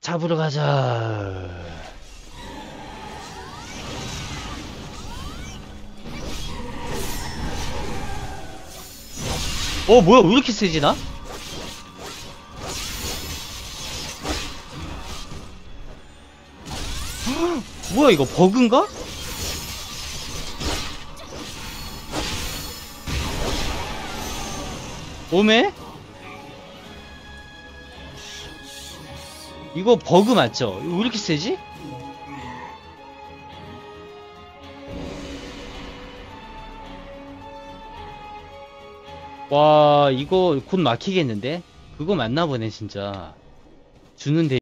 잡으러 가자. 어, 뭐야, 왜 이렇게 세지, 나? 헉, 뭐야, 이거 버그인가? 오메? 이거 버그 맞죠? 왜 이렇게 세지? 와 이거 곧 막히겠는데? 그거 맞나 보네 진짜 주는 데